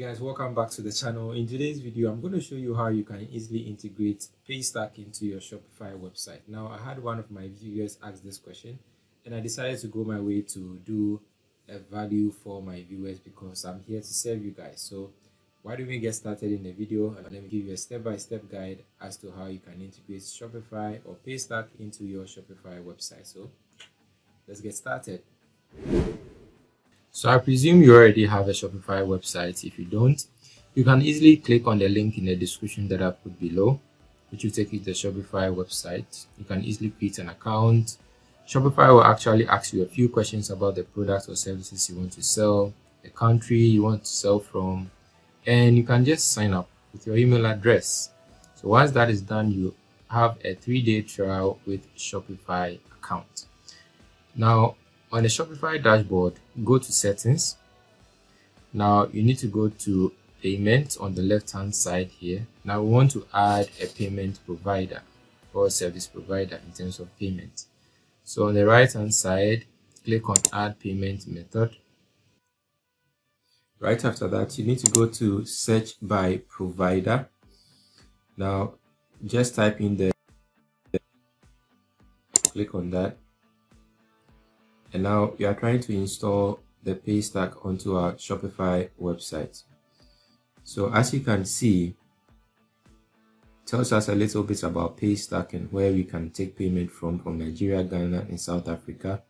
guys welcome back to the channel. In today's video i'm going to show you how you can easily integrate paystack into your shopify website. Now i had one of my viewers ask this question and i decided to go my way to do a value for my viewers because i'm here to serve you guys. So why don't we get started in the video and let me give you a step-by-step -step guide as to how you can integrate shopify or paystack into your shopify website. So let's get started so I presume you already have a Shopify website. If you don't, you can easily click on the link in the description that I put below, which will take you to the Shopify website. You can easily create an account. Shopify will actually ask you a few questions about the products or services you want to sell, the country you want to sell from, and you can just sign up with your email address. So once that is done, you have a three-day trial with Shopify account. Now, on the Shopify dashboard, go to settings. Now you need to go to payment on the left hand side here. Now we want to add a payment provider or service provider in terms of payment. So on the right hand side, click on add payment method. Right after that, you need to go to search by provider. Now just type in the click on that and now you are trying to install the Paystack onto our Shopify website. So as you can see, tells us a little bit about Paystack and where we can take payment from from Nigeria, Ghana, and South Africa.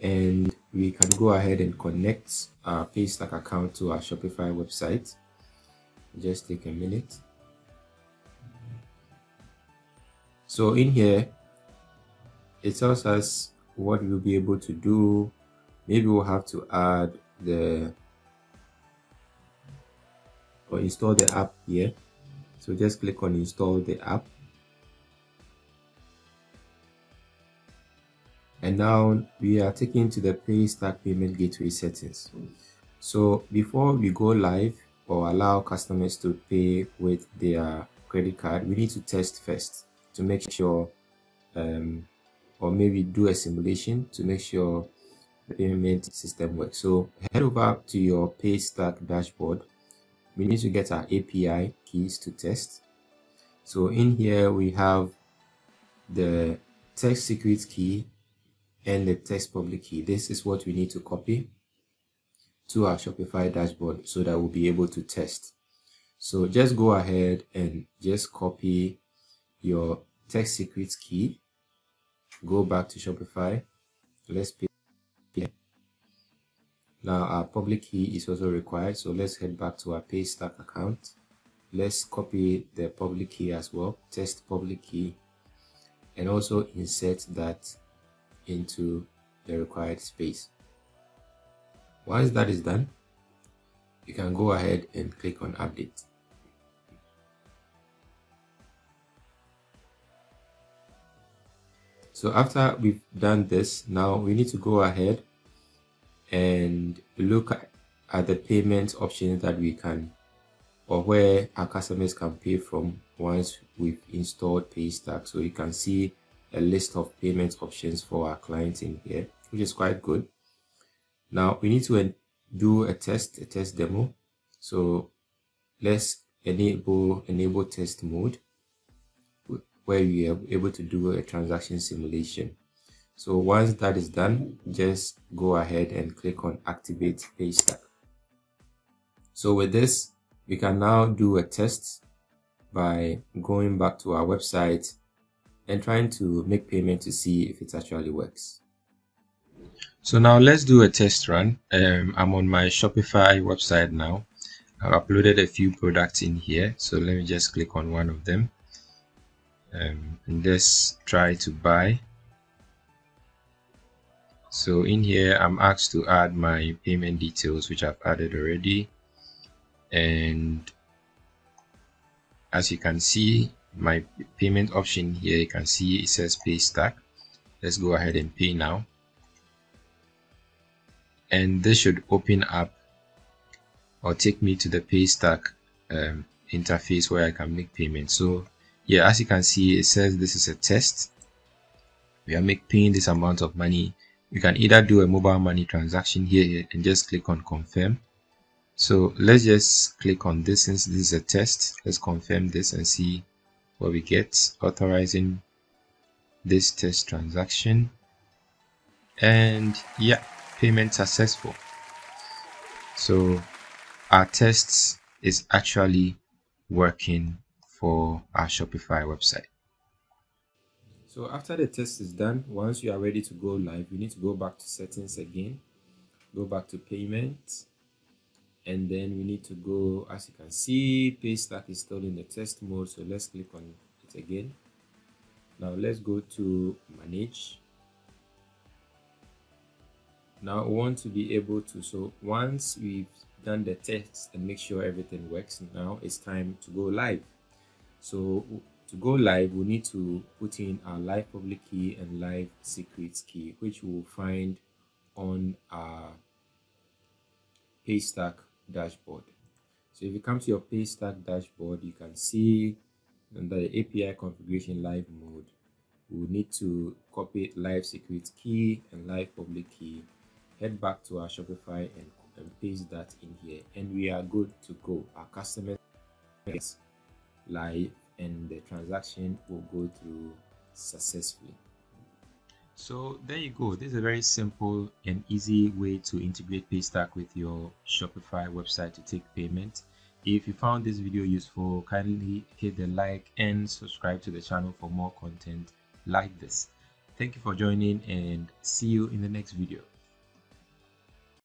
And we can go ahead and connect our Paystack account to our Shopify website. Just take a minute. So in here, it tells us what we'll be able to do. Maybe we'll have to add the or install the app here. So just click on install the app. And now we are taken to the paystack payment gateway settings. So before we go live or allow customers to pay with their credit card we need to test first to make sure um, or maybe do a simulation to make sure the payment system works. So head over to your Paystack dashboard. We need to get our API keys to test. So in here we have the test secret key and the test public key. This is what we need to copy to our Shopify dashboard so that we'll be able to test. So just go ahead and just copy your test secret key go back to Shopify. Let's pay. Now our public key is also required. So let's head back to our Paystack account. Let's copy the public key as well. Test public key and also insert that into the required space. Once that is done, you can go ahead and click on update. So after we've done this, now we need to go ahead and look at the payment options that we can or where our customers can pay from once we've installed Paystack. So you can see a list of payment options for our clients in here, which is quite good. Now we need to do a test, a test demo. So let's enable enable test mode where you are able to do a transaction simulation. So once that is done, just go ahead and click on activate Paystack. So with this, we can now do a test by going back to our website and trying to make payment to see if it actually works. So now let's do a test run. Um, I'm on my Shopify website now. I've uploaded a few products in here. So let me just click on one of them um, and let's try to buy. So in here I'm asked to add my payment details which I've added already. And as you can see my payment option here you can see it says Paystack let's go ahead and pay now. And this should open up or take me to the Paystack um, interface where I can make payments so yeah as you can see it says this is a test. We are making this amount of money. You can either do a mobile money transaction here and just click on confirm. So let's just click on this since this is a test. Let's confirm this and see what we get. Authorizing this test transaction. And yeah payment successful. So our test is actually working for our shopify website. So after the test is done once you are ready to go live you need to go back to settings again go back to payment and then we need to go as you can see paystack is still in the test mode so let's click on it again. Now let's go to manage. Now we want to be able to so once we've done the test and make sure everything works now it's time to go live so to go live we need to put in our live public key and live secrets key which we will find on our paystack dashboard. So if you come to your paystack dashboard you can see under the api configuration live mode we need to copy live secret key and live public key head back to our shopify and, and paste that in here and we are good to go. Our customer is live and the transaction will go through successfully. So there you go. This is a very simple and easy way to integrate paystack with your shopify website to take payment. If you found this video useful kindly hit the like and subscribe to the channel for more content like this. Thank you for joining and see you in the next video